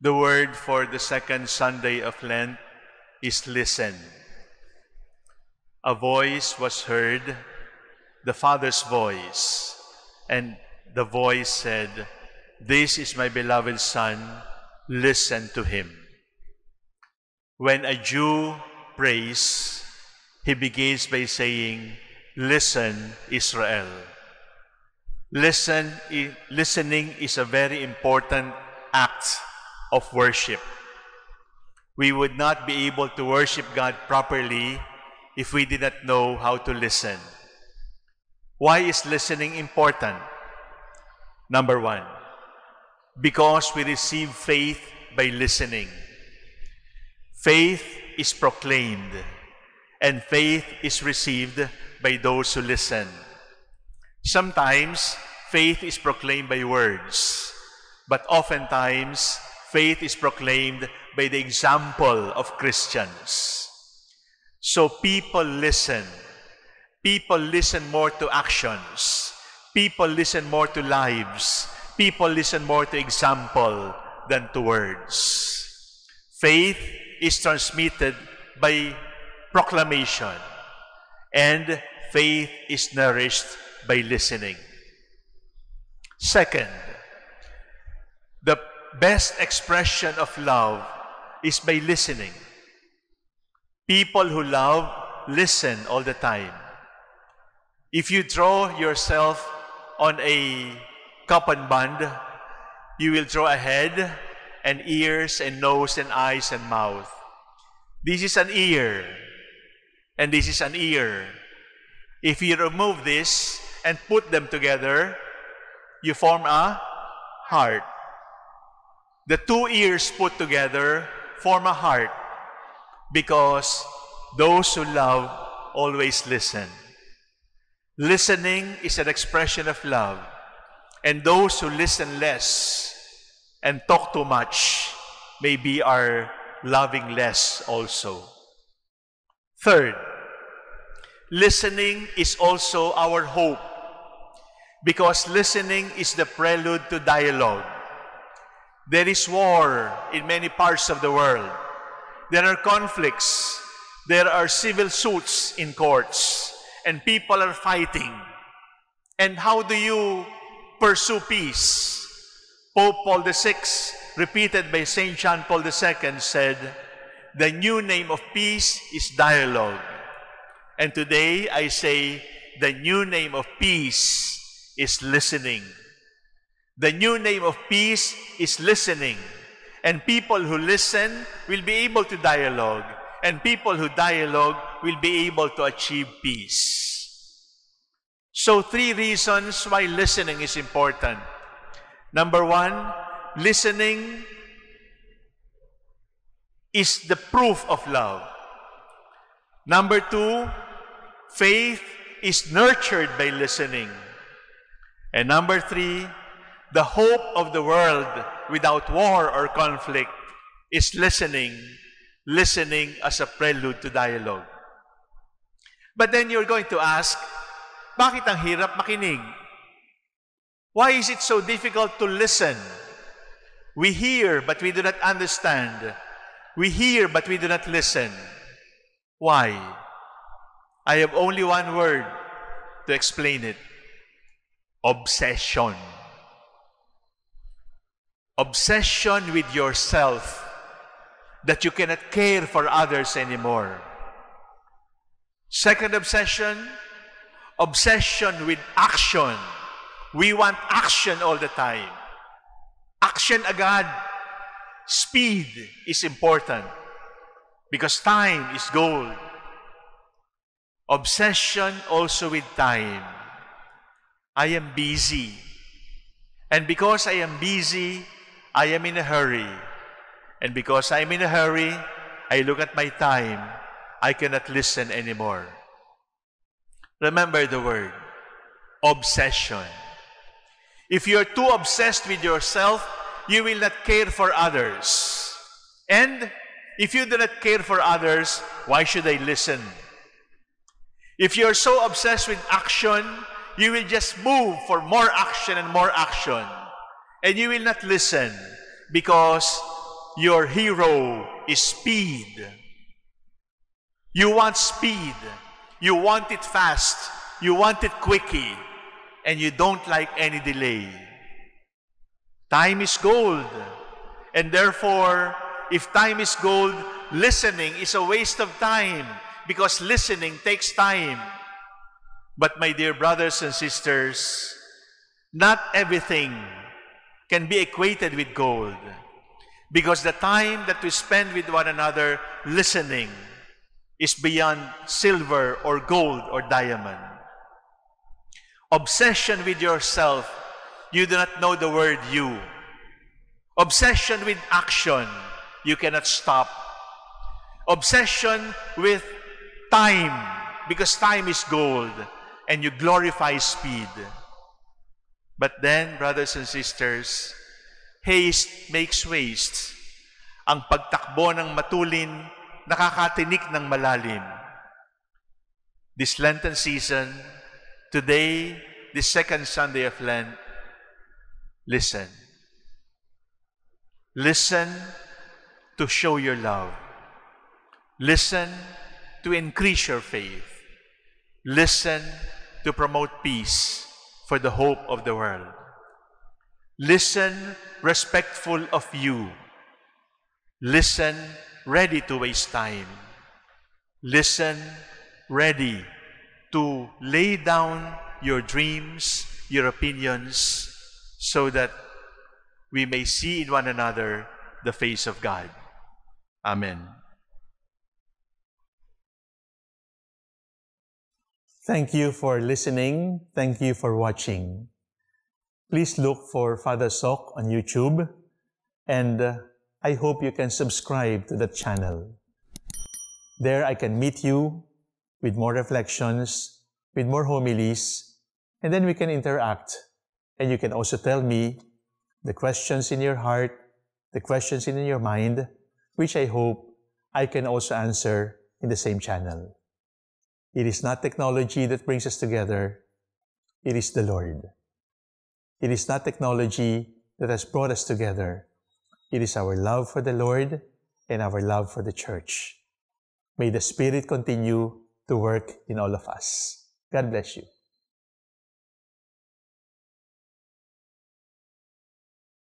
The word for the second Sunday of Lent is listen. A voice was heard, the Father's voice, and the voice said, This is my beloved Son, listen to him. When a Jew prays, he begins by saying, Listen, Israel. Listen, listening is a very important act of worship. We would not be able to worship God properly if we did not know how to listen. Why is listening important? Number one, because we receive faith by listening. Faith is proclaimed, and faith is received by those who listen. Sometimes faith is proclaimed by words, but oftentimes faith is proclaimed by the example of Christians. So people listen. People listen more to actions. People listen more to lives. People listen more to example than to words. Faith is transmitted by proclamation, and faith is nourished by listening. Second, the best expression of love is by listening. People who love listen all the time. If you draw yourself on a kapan band, you will draw a head and ears and nose and eyes and mouth. This is an ear and this is an ear. If you remove this and put them together, you form a heart. The two ears put together form a heart because those who love always listen. Listening is an expression of love. And those who listen less and talk too much maybe are loving less also. Third, listening is also our hope because listening is the prelude to dialogue. There is war in many parts of the world. There are conflicts. There are civil suits in courts. And people are fighting. And how do you pursue peace? Pope Paul VI, repeated by St. John Paul II, said, The new name of peace is dialogue. And today I say, the new name of peace is listening. The new name of peace is listening. And people who listen will be able to dialogue. And people who dialogue will be able to achieve peace. So, three reasons why listening is important. Number one, listening is the proof of love. Number two, faith is nurtured by listening. And number three, the hope of the world without war or conflict is listening, listening as a prelude to dialogue. But then you're going to ask, bakit ang hirap makinig? Why is it so difficult to listen? We hear, but we do not understand. We hear, but we do not listen. Why? I have only one word to explain it. Obsession. Obsession with yourself that you cannot care for others anymore. Second obsession, obsession with action. We want action all the time. Action agad. Speed is important because time is gold. Obsession also with time. I am busy. And because I am busy, I am in a hurry. And because I'm in a hurry, I look at my time. I cannot listen anymore. Remember the word obsession. If you're too obsessed with yourself, you will not care for others. And if you do not care for others, why should I listen? If you're so obsessed with action, you will just move for more action and more action. And you will not listen because your hero is speed. You want speed. You want it fast. You want it quickly. And you don't like any delay. Time is gold. And therefore, if time is gold, listening is a waste of time because listening takes time. But my dear brothers and sisters, not everything can be equated with gold because the time that we spend with one another listening is beyond silver or gold or diamond. Obsession with yourself, you do not know the word you. Obsession with action, you cannot stop. Obsession with time, because time is gold, and you glorify speed. But then, brothers and sisters, haste makes waste. Ang pagtakbo ng matulin, nakakatinik ng malalim. This Lenten season, today, the second Sunday of Lent, listen. Listen to show your love. Listen to increase your faith. Listen to promote peace for the hope of the world. Listen respectful of you. Listen ready to waste time. Listen ready to lay down your dreams, your opinions, so that we may see in one another the face of God. Amen. Thank you for listening. Thank you for watching. Please look for Father Soc on YouTube and uh, I hope you can subscribe to the channel. There I can meet you with more reflections, with more homilies, and then we can interact. And you can also tell me the questions in your heart, the questions in your mind, which I hope I can also answer in the same channel. It is not technology that brings us together. It is the Lord. It is not technology that has brought us together. It is our love for the Lord and our love for the church. May the Spirit continue to work in all of us. God bless you.